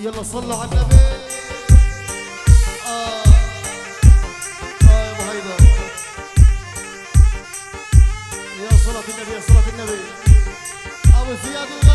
يلا صلوا على النبي. آه. آه يا أبو هيدر يا صلاة النبي يا صلاة النبي. أبو زياد.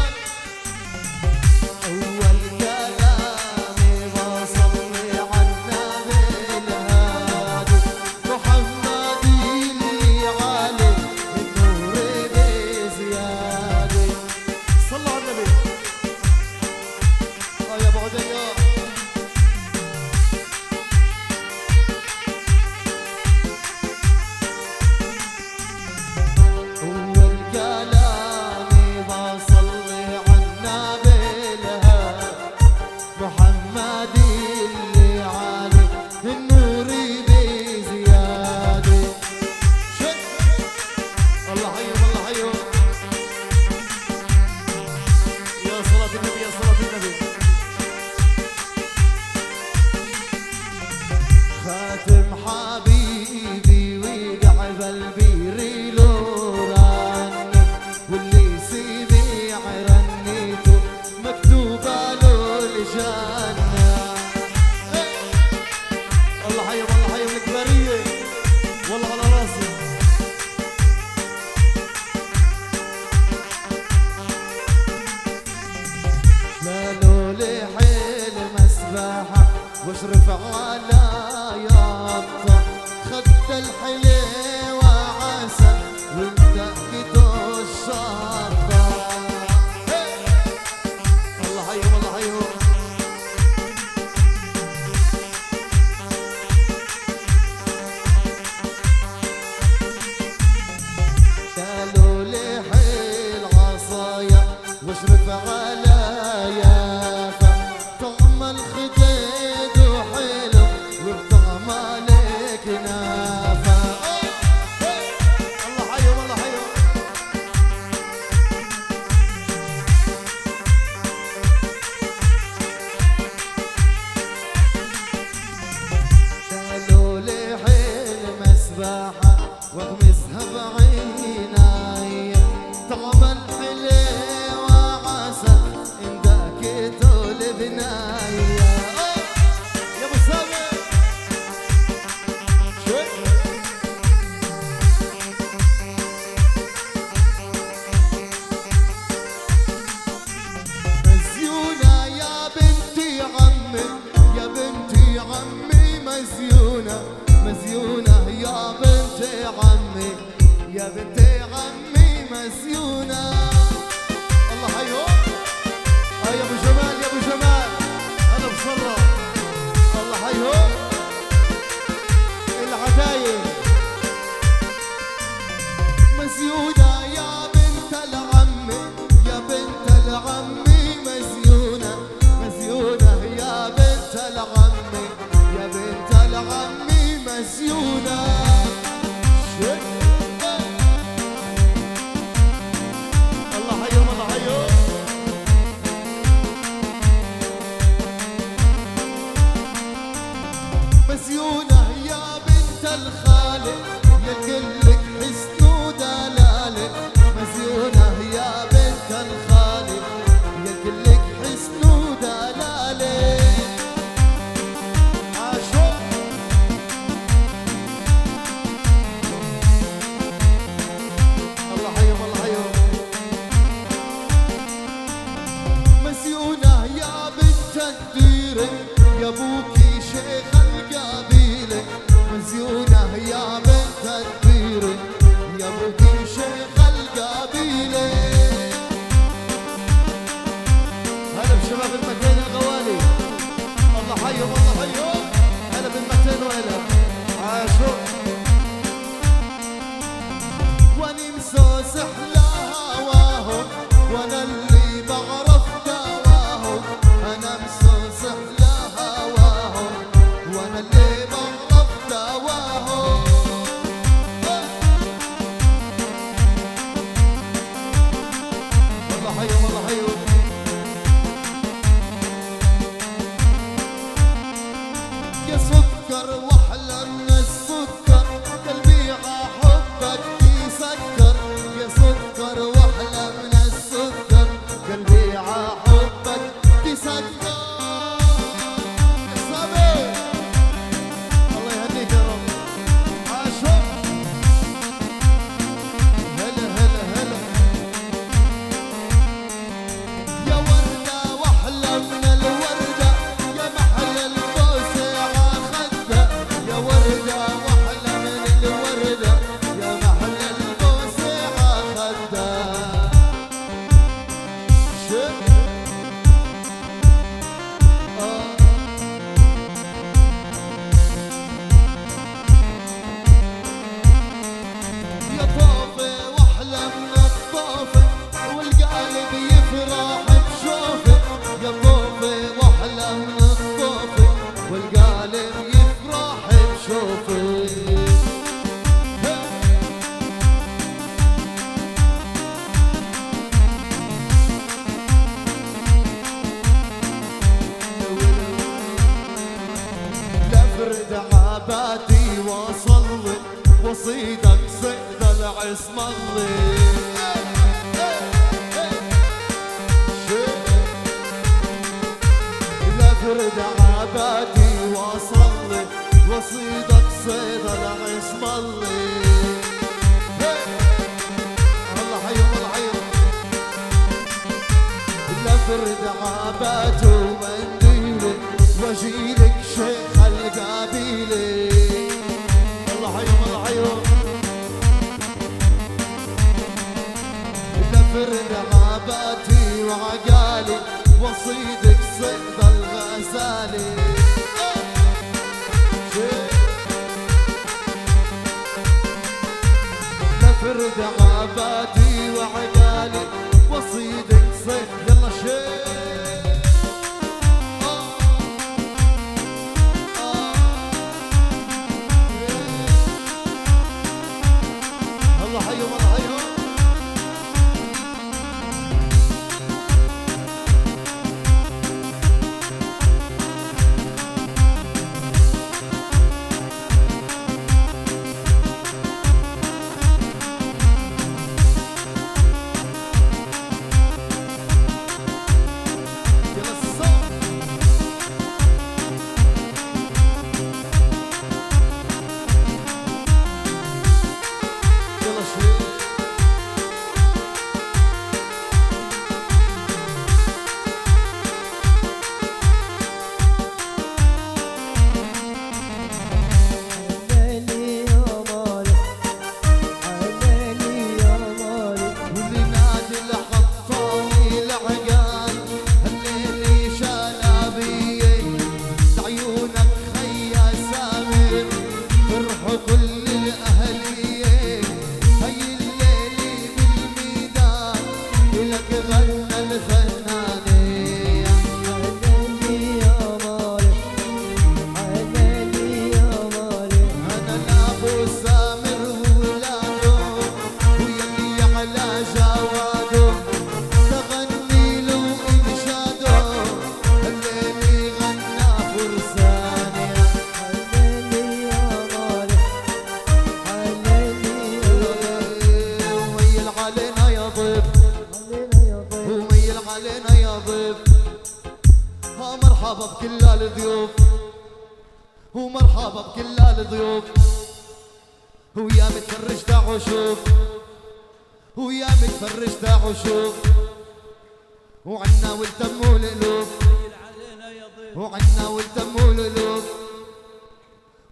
تعباتي وعيالي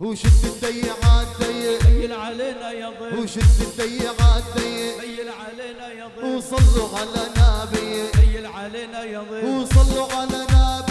وشد الديعات ضيق ميل علينا يا ضيق وشد الديعات ضيق ميل علينا يا ضيق وصلوا على نبي ميل علينا يا ضيق وصلوا على نبي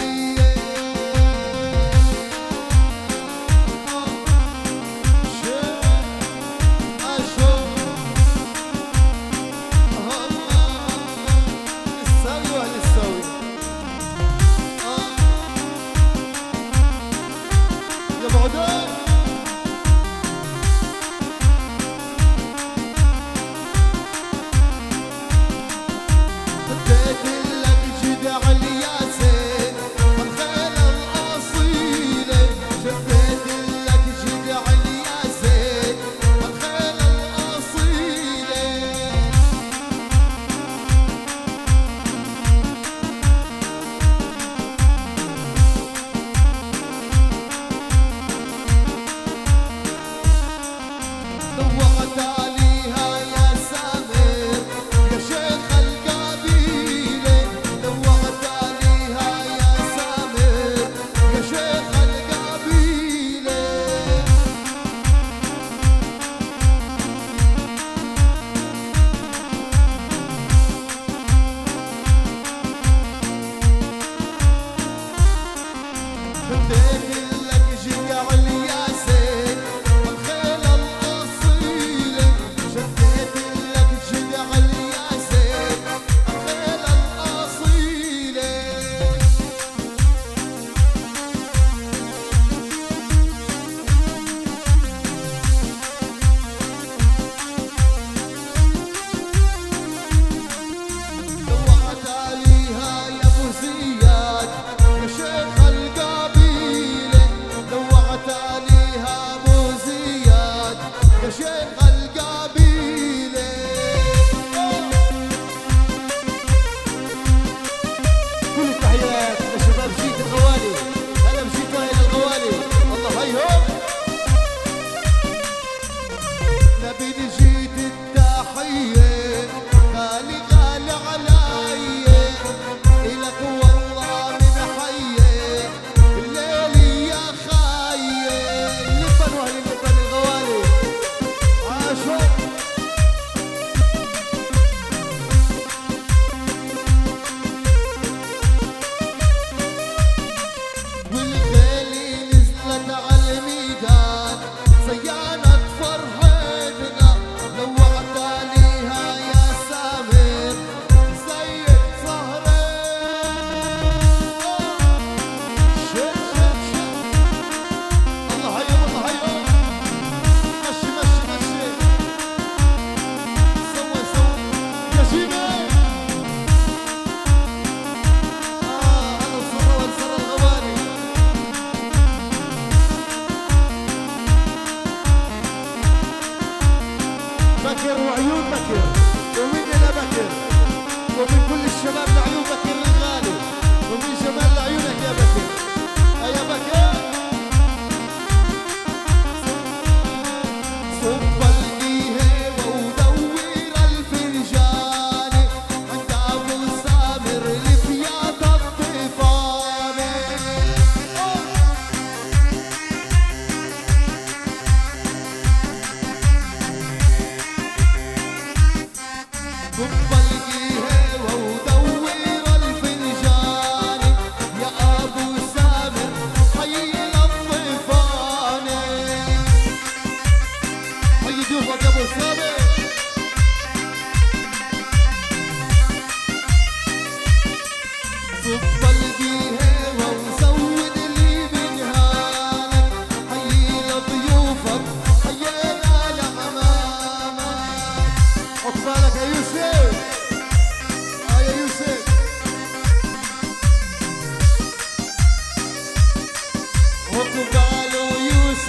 ومن كل الشباب لعيون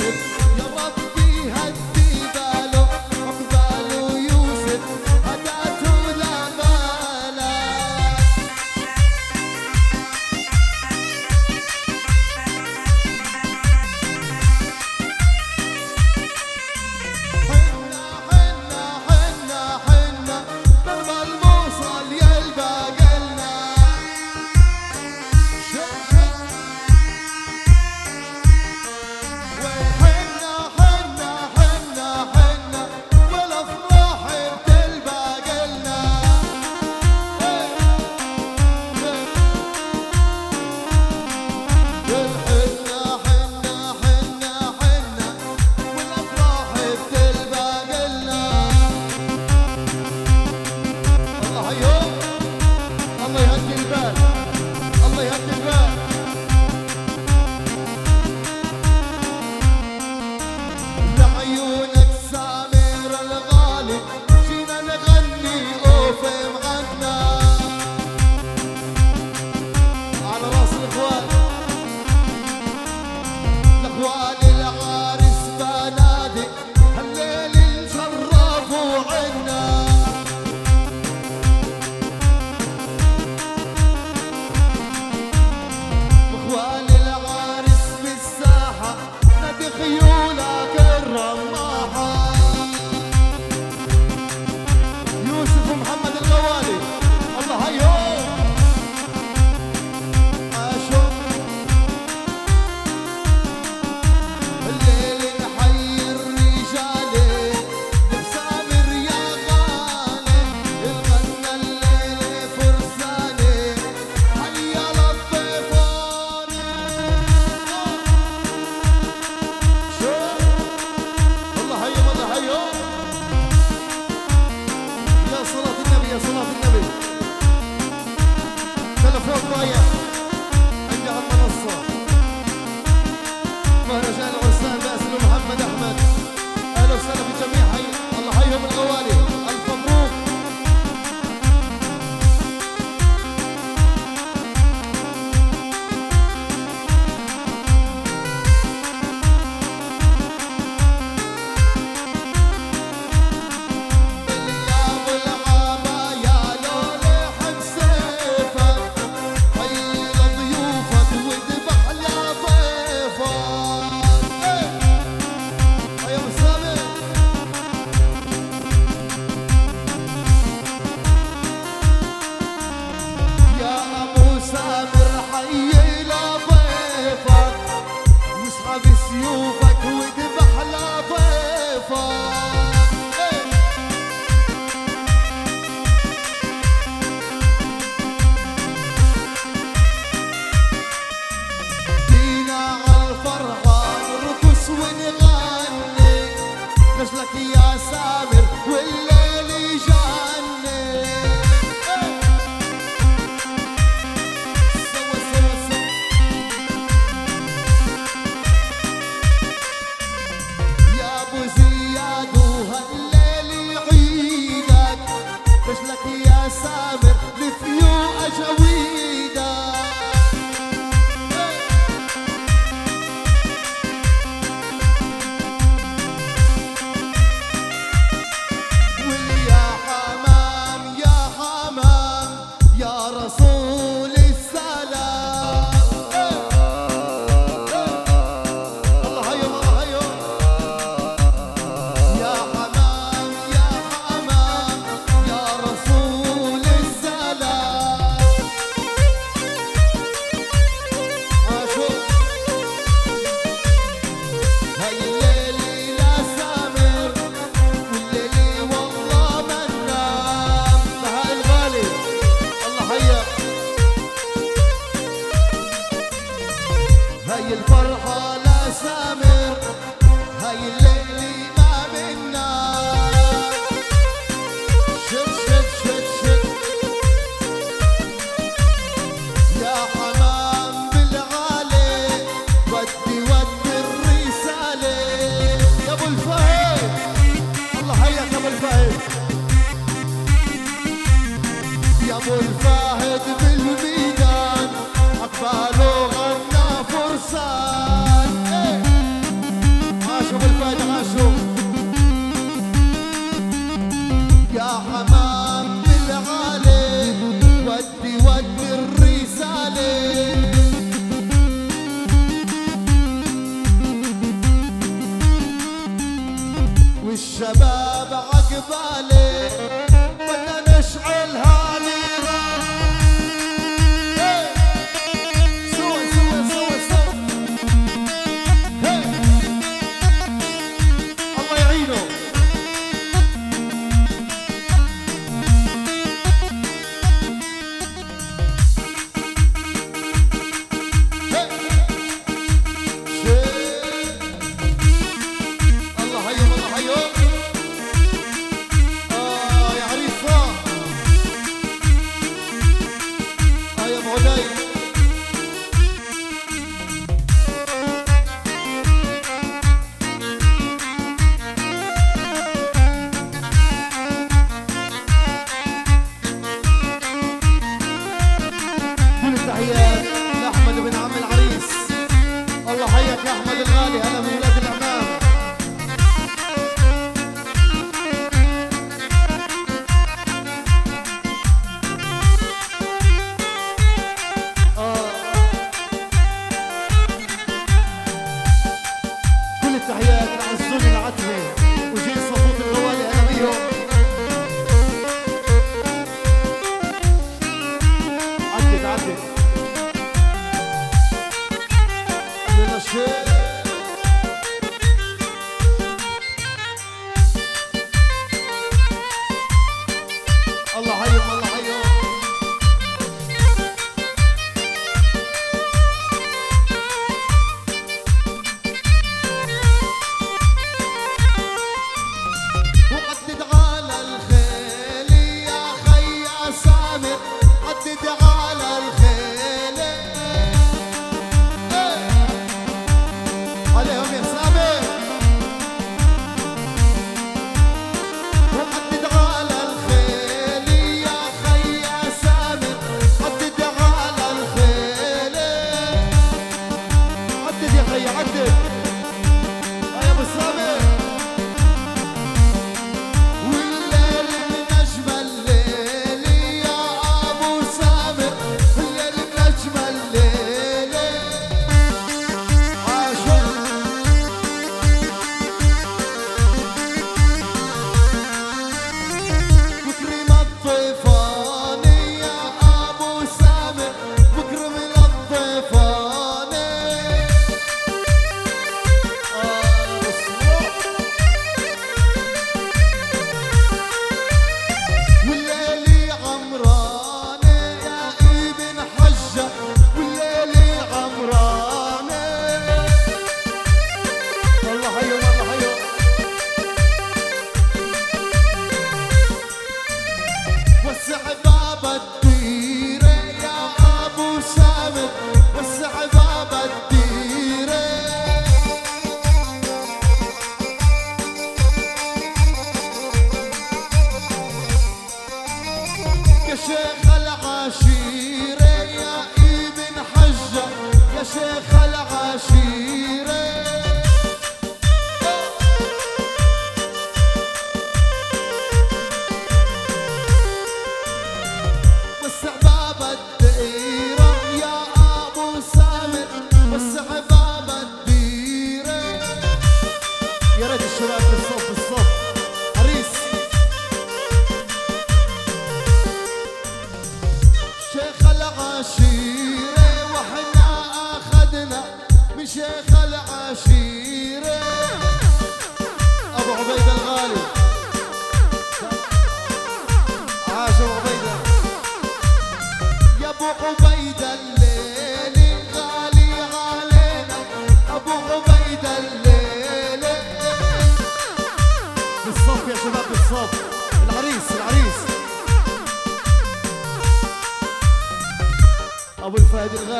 Thank you.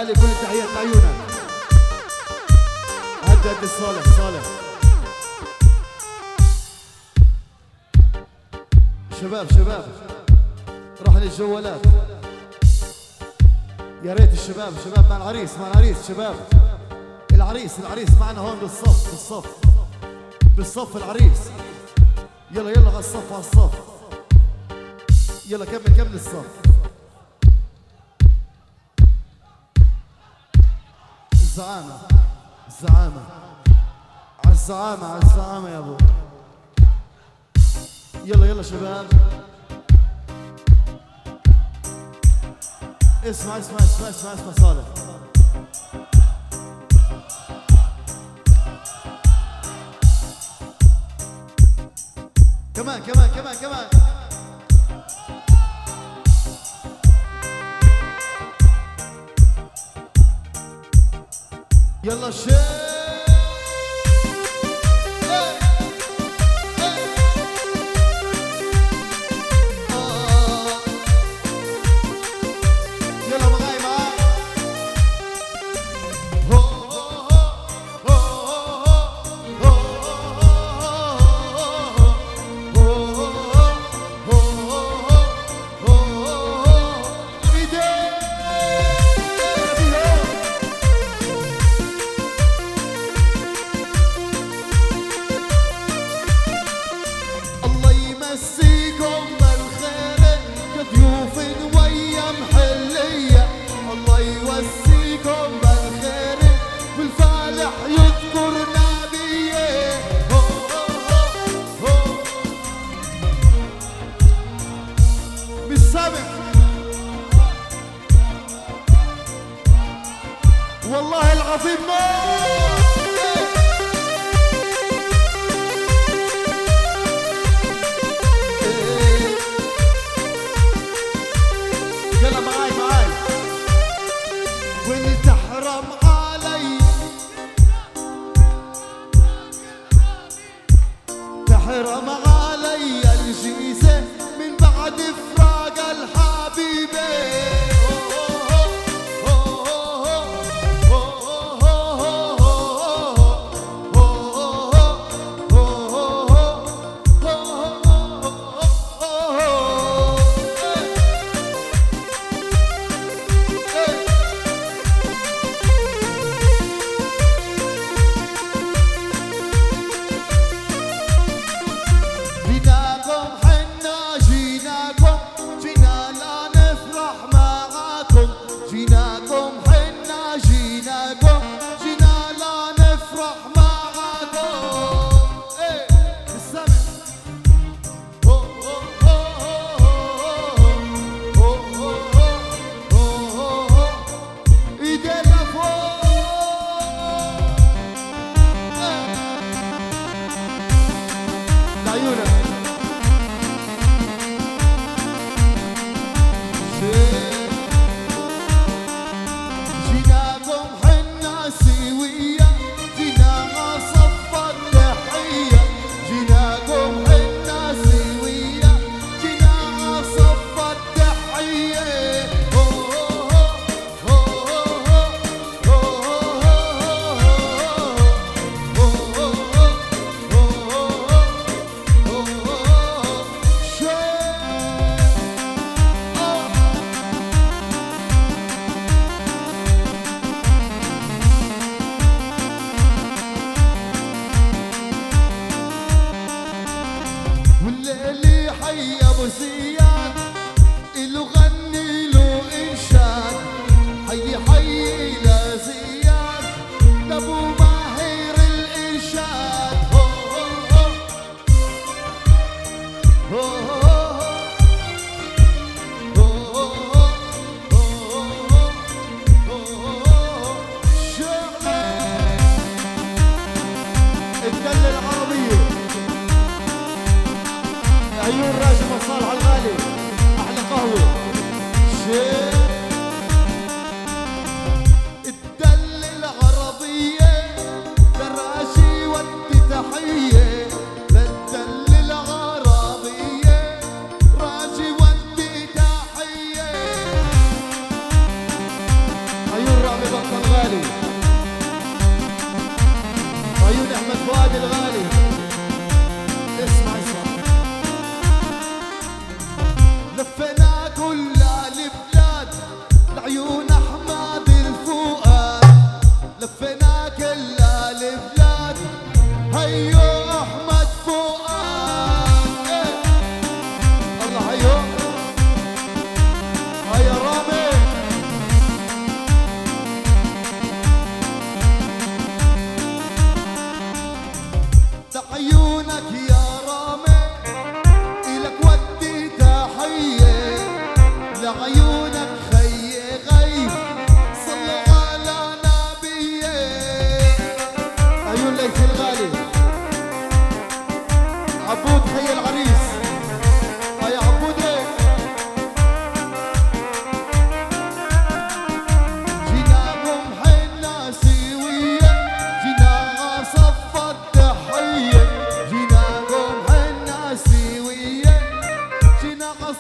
الغالي كل تحيات عيونك هدي هدي صالح. صالح شباب شباب. راح للجوالات. يا ريت الشباب شباب مع العريس مع العريس شباب. العريس العريس معنا هون بالصف بالصف. بالصف العريس. يلا يلا على الصف على الصف. يلا كمل كمل الصف. الزعامة الزعامة على الزعامة على الزعامة يا ابو. يلا يلا شباب. اسمع اسمع اسمع اسمع اسمع صالح كمان كمان كمان كمان. يلا شيخ.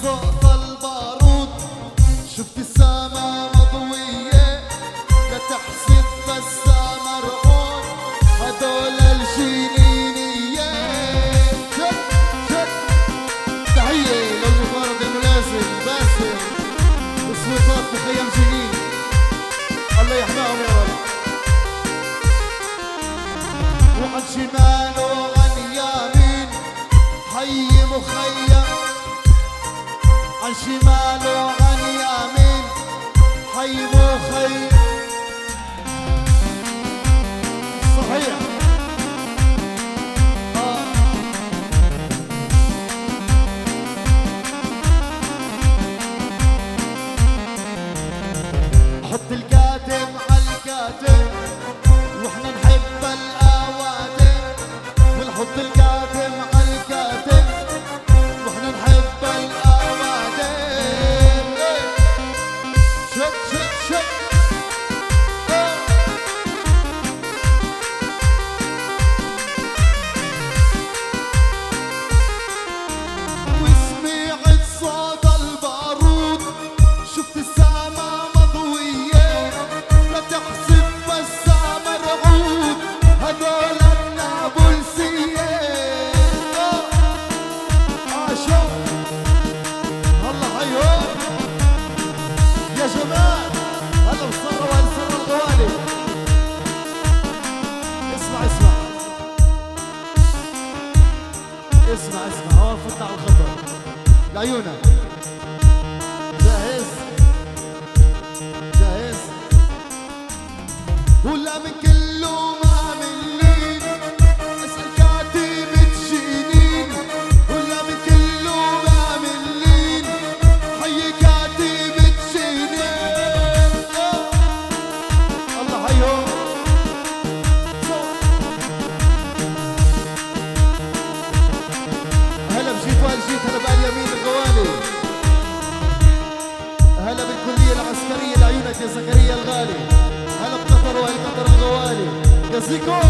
for Mexico.